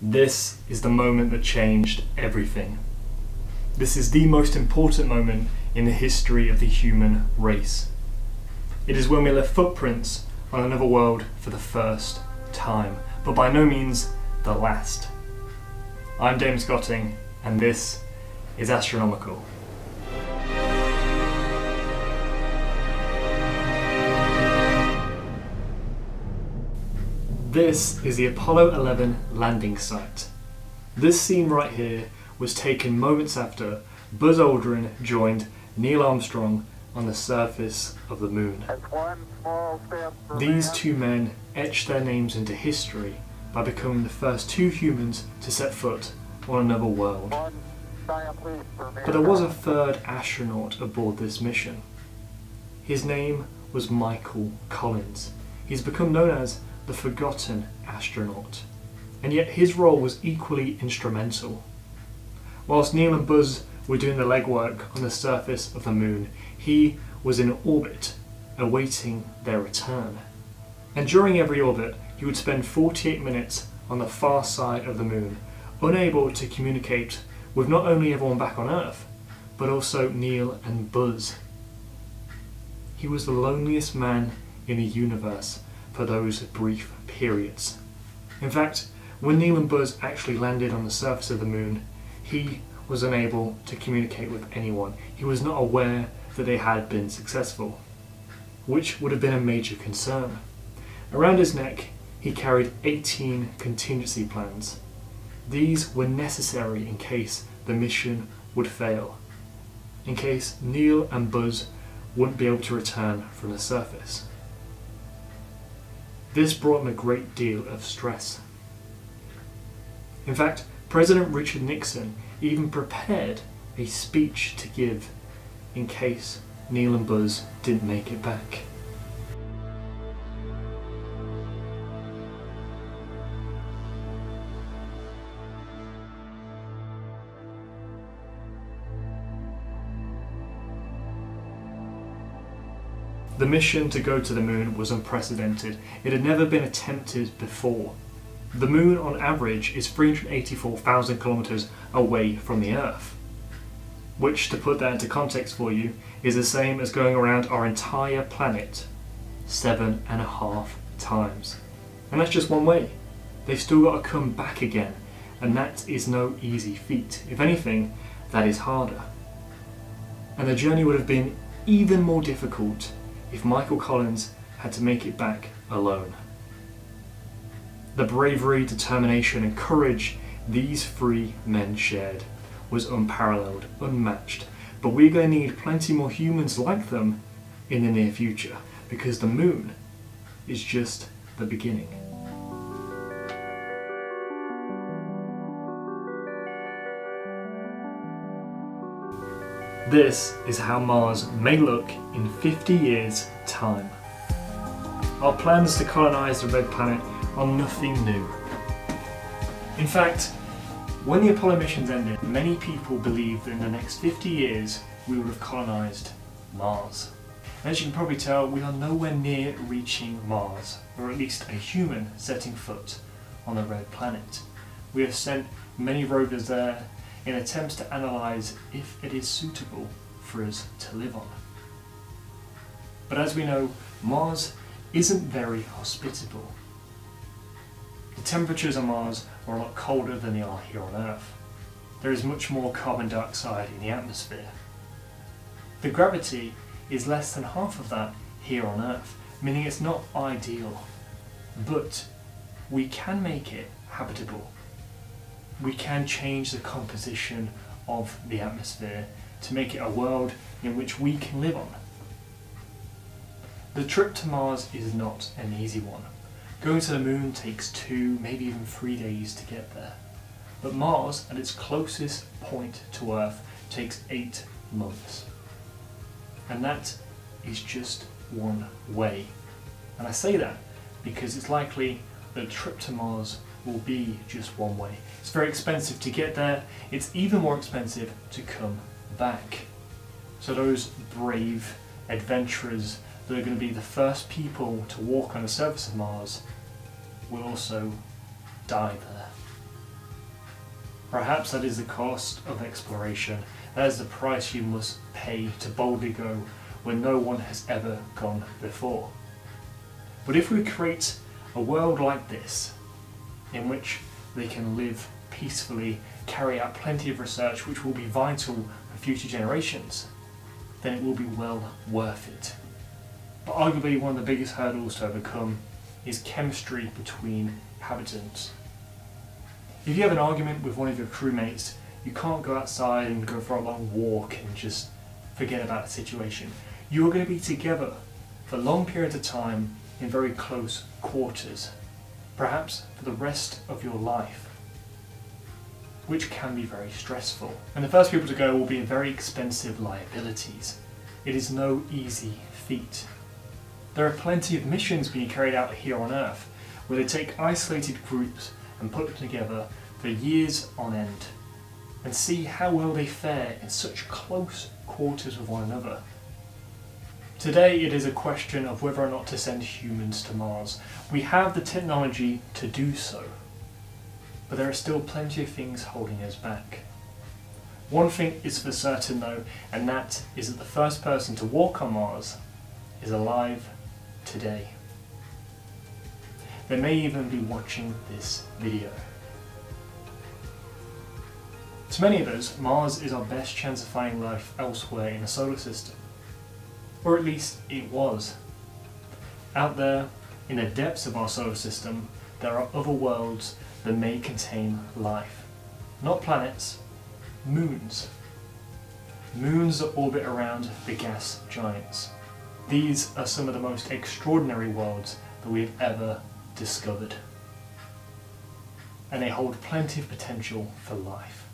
This is the moment that changed everything. This is the most important moment in the history of the human race. It is when we left footprints on another world for the first time, but by no means the last. I'm Damon Scotting, and this is Astronomical. This is the Apollo 11 landing site. This scene right here was taken moments after Buzz Aldrin joined Neil Armstrong on the surface of the moon. These two men etched their names into history by becoming the first two humans to set foot on another world. But there was a third astronaut aboard this mission. His name was Michael Collins. He's become known as the forgotten astronaut, and yet his role was equally instrumental. Whilst Neil and Buzz were doing the legwork on the surface of the moon, he was in orbit, awaiting their return. And during every orbit, he would spend 48 minutes on the far side of the moon, unable to communicate with not only everyone back on Earth, but also Neil and Buzz. He was the loneliest man in the universe for those brief periods. In fact, when Neil and Buzz actually landed on the surface of the moon, he was unable to communicate with anyone. He was not aware that they had been successful, which would have been a major concern. Around his neck, he carried 18 contingency plans. These were necessary in case the mission would fail, in case Neil and Buzz wouldn't be able to return from the surface. This brought him a great deal of stress. In fact, President Richard Nixon even prepared a speech to give in case Neil and Buzz didn't make it back. The mission to go to the moon was unprecedented. It had never been attempted before. The moon, on average, is 384,000 kilometers away from the Earth. Which, to put that into context for you, is the same as going around our entire planet seven and a half times. And that's just one way. They've still got to come back again, and that is no easy feat. If anything, that is harder. And the journey would have been even more difficult if Michael Collins had to make it back alone. The bravery, determination, and courage these three men shared was unparalleled, unmatched. But we're going to need plenty more humans like them in the near future because the moon is just the beginning. This is how Mars may look in 50 years' time. Our plans to colonise the red planet are nothing new. In fact, when the Apollo missions ended, many people believed that in the next 50 years we would have colonised Mars. As you can probably tell, we are nowhere near reaching Mars, or at least a human setting foot on the red planet. We have sent many rovers there in attempts to analyse if it is suitable for us to live on. But as we know, Mars isn't very hospitable. The temperatures on Mars are a lot colder than they are here on Earth. There is much more carbon dioxide in the atmosphere. The gravity is less than half of that here on Earth, meaning it's not ideal. But we can make it habitable we can change the composition of the atmosphere to make it a world in which we can live on. The trip to Mars is not an easy one. Going to the moon takes two, maybe even three days to get there. But Mars, at its closest point to Earth, takes eight months. And that is just one way. And I say that because it's likely that trip to Mars will be just one way. It's very expensive to get there, it's even more expensive to come back. So those brave adventurers that are going to be the first people to walk on the surface of Mars will also die there. Perhaps that is the cost of exploration. That is the price you must pay to boldly go where no one has ever gone before. But if we create a world like this, in which they can live peacefully, carry out plenty of research which will be vital for future generations, then it will be well worth it. But arguably one of the biggest hurdles to overcome is chemistry between inhabitants. If you have an argument with one of your crewmates, you can't go outside and go for a long walk and just forget about the situation. You are going to be together for long periods of time in very close quarters, perhaps for the rest of your life, which can be very stressful. And the first people to go will be very expensive liabilities. It is no easy feat. There are plenty of missions being carried out here on Earth, where they take isolated groups and put them together for years on end, and see how well they fare in such close quarters with one another. Today it is a question of whether or not to send humans to Mars. We have the technology to do so, but there are still plenty of things holding us back. One thing is for certain though, and that is that the first person to walk on Mars is alive today. They may even be watching this video. To many of us, Mars is our best chance of finding life elsewhere in the solar system. Or at least it was. Out there, in the depths of our solar system, there are other worlds that may contain life. Not planets, moons. Moons that orbit around the gas giants. These are some of the most extraordinary worlds that we have ever discovered. And they hold plenty of potential for life.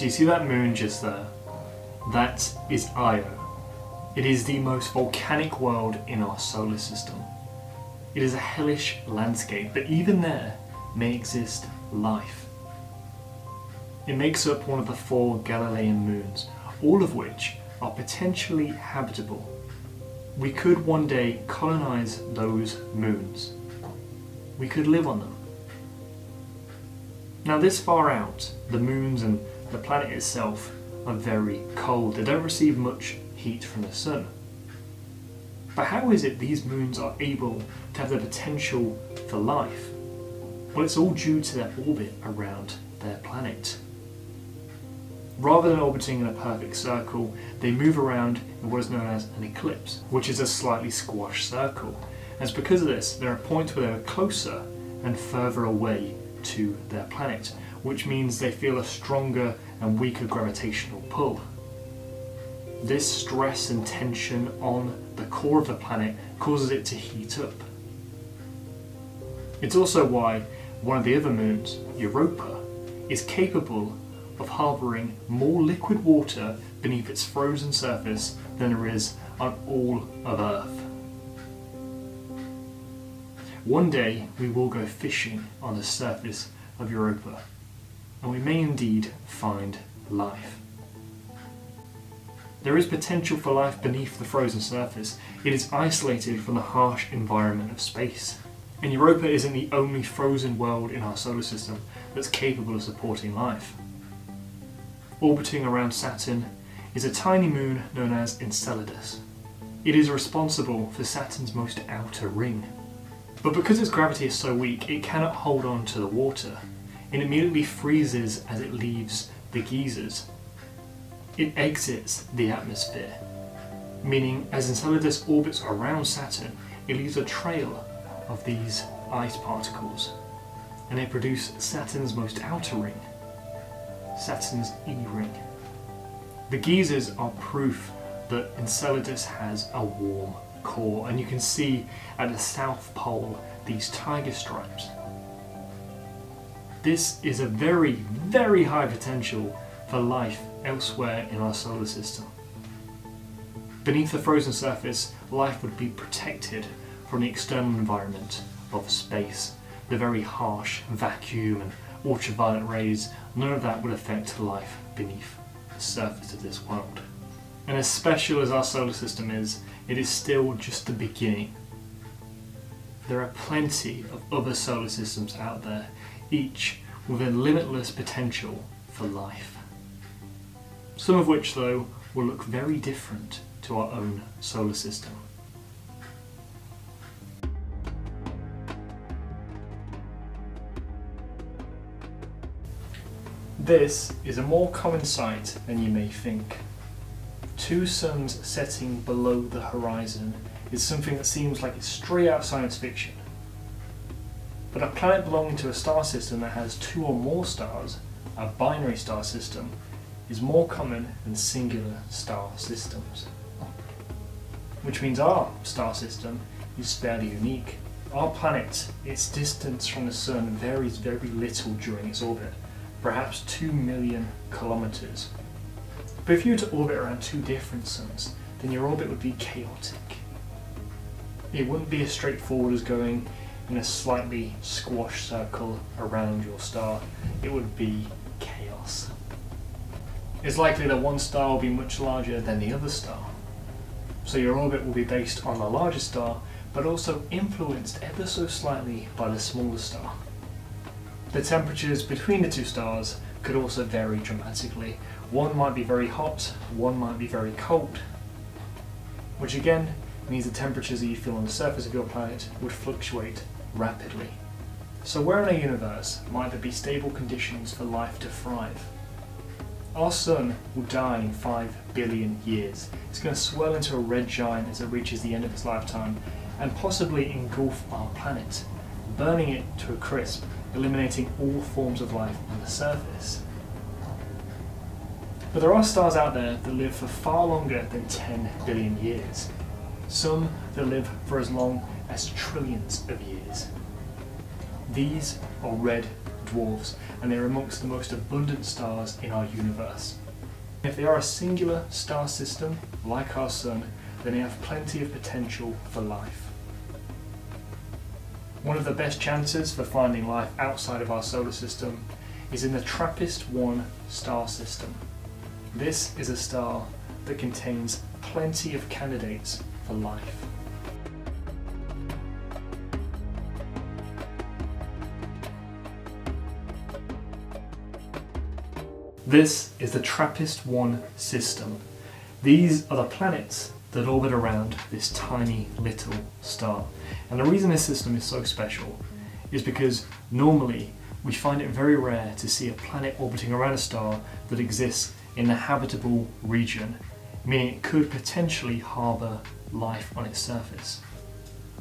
Do you see that moon just there? That is Io. It is the most volcanic world in our solar system. It is a hellish landscape, but even there may exist life. It makes up one of the four Galilean moons, all of which are potentially habitable. We could one day colonize those moons. We could live on them. Now this far out, the moons and the planet itself are very cold. They don't receive much heat from the sun. But how is it these moons are able to have the potential for life? Well, it's all due to their orbit around their planet. Rather than orbiting in a perfect circle, they move around in what is known as an ellipse, which is a slightly squashed circle. And it's because of this, there are points where they are closer and further away to their planet, which means they feel a stronger and weaker gravitational pull. This stress and tension on the core of the planet causes it to heat up. It's also why one of the other moons, Europa, is capable of harbouring more liquid water beneath its frozen surface than there is on all of Earth. One day we will go fishing on the surface of Europa and we may indeed find life. There is potential for life beneath the frozen surface. It is isolated from the harsh environment of space. And Europa isn't the only frozen world in our solar system that's capable of supporting life. Orbiting around Saturn is a tiny moon known as Enceladus. It is responsible for Saturn's most outer ring. But because its gravity is so weak, it cannot hold on to the water, it immediately freezes as it leaves the geysers. It exits the atmosphere, meaning as Enceladus orbits around Saturn, it leaves a trail of these ice particles, and they produce Saturn's most outer ring, Saturn's E-ring. The geysers are proof that Enceladus has a warm core, and you can see at the south pole these tiger stripes. This is a very, very high potential for life elsewhere in our solar system. Beneath the frozen surface, life would be protected from the external environment of space. The very harsh vacuum and ultraviolet rays, none of that would affect life beneath the surface of this world. And as special as our solar system is, it is still just the beginning. There are plenty of other solar systems out there, each with a limitless potential for life. Some of which, though, will look very different to our own solar system. This is a more common sight than you may think. Two suns setting below the horizon is something that seems like it's straight out of science fiction. But a planet belonging to a star system that has two or more stars, a binary star system, is more common than singular star systems. Which means our star system is fairly unique. Our planet, its distance from the Sun varies very little during its orbit, perhaps 2 million kilometres. But if you were to orbit around two different suns, then your orbit would be chaotic. It wouldn't be as straightforward as going in a slightly squashed circle around your star. It would be chaos. It's likely that one star will be much larger than the other star. So your orbit will be based on the larger star, but also influenced ever so slightly by the smaller star. The temperatures between the two stars could also vary dramatically. One might be very hot, one might be very cold. Which again means the temperatures that you feel on the surface of your planet would fluctuate rapidly. So where in our universe might there be stable conditions for life to thrive? Our sun will die in 5 billion years. It's going to swell into a red giant as it reaches the end of its lifetime and possibly engulf our planet, burning it to a crisp, eliminating all forms of life on the surface. But there are stars out there that live for far longer than 10 billion years. Some that live for as long as trillions of years. These are red dwarfs, and they're amongst the most abundant stars in our universe. If they are a singular star system, like our Sun, then they have plenty of potential for life. One of the best chances for finding life outside of our solar system is in the TRAPPIST-1 star system. This is a star that contains plenty of candidates for life. This is the TRAPPIST-1 system. These are the planets that orbit around this tiny little star. And the reason this system is so special is because normally we find it very rare to see a planet orbiting around a star that exists in a habitable region, meaning it could potentially harbour life on its surface.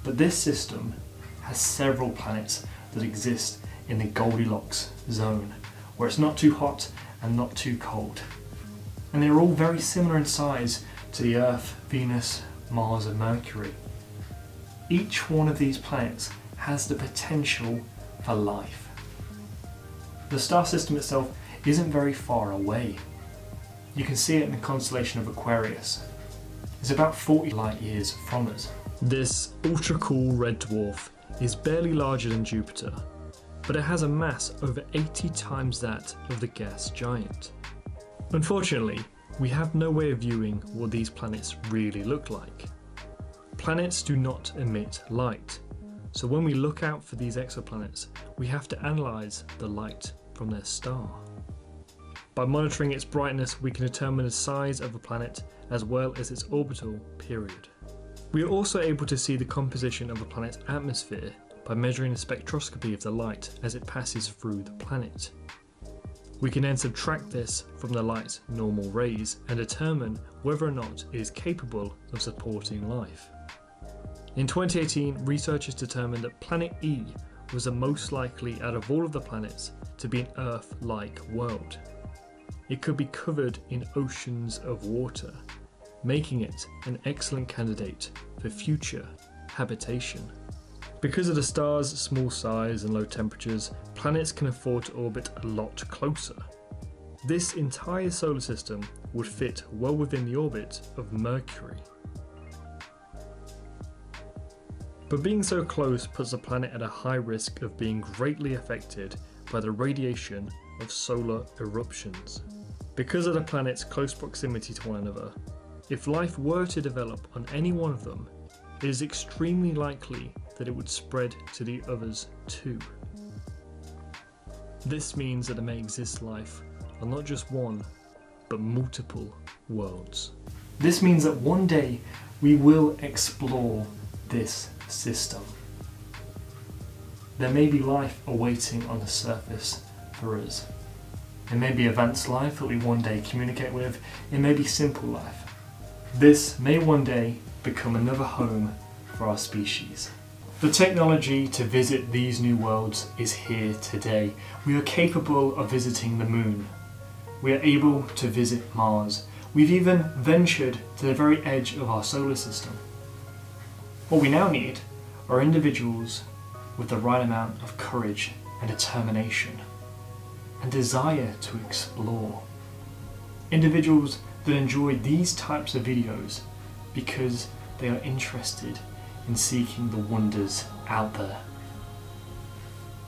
But this system has several planets that exist in the Goldilocks zone, where it's not too hot and not too cold. And they're all very similar in size to the Earth, Venus, Mars and Mercury. Each one of these planets has the potential for life. The star system itself isn't very far away. You can see it in the constellation of Aquarius. It's about 40 light years from us. This ultra cool red dwarf is barely larger than Jupiter but it has a mass over 80 times that of the gas giant. Unfortunately, we have no way of viewing what these planets really look like. Planets do not emit light, so when we look out for these exoplanets, we have to analyse the light from their star. By monitoring its brightness, we can determine the size of a planet as well as its orbital period. We are also able to see the composition of a planet's atmosphere by measuring the spectroscopy of the light as it passes through the planet. We can then subtract this from the light's normal rays and determine whether or not it is capable of supporting life. In 2018, researchers determined that Planet E was the most likely out of all of the planets to be an Earth-like world. It could be covered in oceans of water, making it an excellent candidate for future habitation. Because of the star's small size and low temperatures, planets can afford to orbit a lot closer. This entire solar system would fit well within the orbit of Mercury. But being so close puts the planet at a high risk of being greatly affected by the radiation of solar eruptions. Because of the planet's close proximity to one another, if life were to develop on any one of them, it is extremely likely that it would spread to the others too. This means that there may exist life on not just one, but multiple worlds. This means that one day we will explore this system. There may be life awaiting on the surface for us. It may be advanced life that we one day communicate with, it may be simple life. This may one day become another home for our species. The technology to visit these new worlds is here today. We are capable of visiting the moon. We are able to visit Mars. We've even ventured to the very edge of our solar system. What we now need are individuals with the right amount of courage and determination and desire to explore. Individuals that enjoy these types of videos because they are interested in seeking the wonders out there.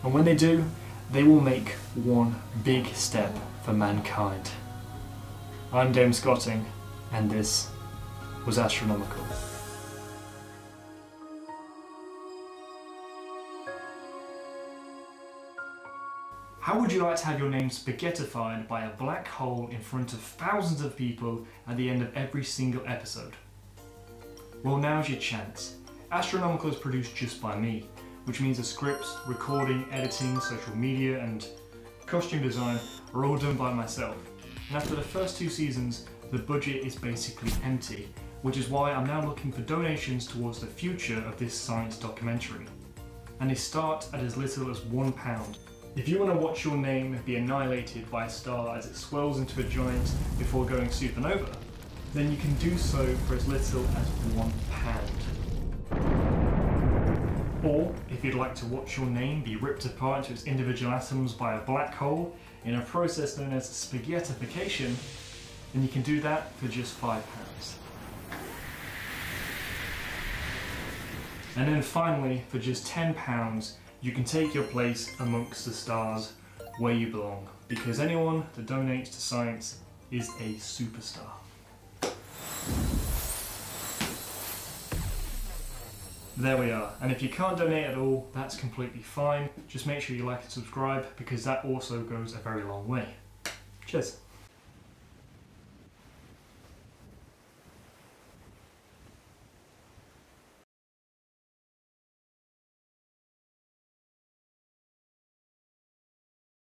And when they do, they will make one big step for mankind. I'm Damon Scotting, and this was Astronomical. How would you like to have your name spaghettified by a black hole in front of thousands of people at the end of every single episode? Well, now's your chance. Astronomical is produced just by me, which means the scripts, recording, editing, social media, and costume design are all done by myself. And after the first two seasons, the budget is basically empty, which is why I'm now looking for donations towards the future of this science documentary. And they start at as little as one pound. If you want to watch your name be annihilated by a star as it swells into a giant before going supernova, then you can do so for as little as one pound. Or, if you'd like to watch your name be ripped apart into its individual atoms by a black hole in a process known as spaghettification, then you can do that for just five pounds. And then finally, for just ten pounds, you can take your place amongst the stars where you belong, because anyone that donates to science is a superstar. There we are. And if you can't donate at all, that's completely fine. Just make sure you like and subscribe because that also goes a very long way. Cheers.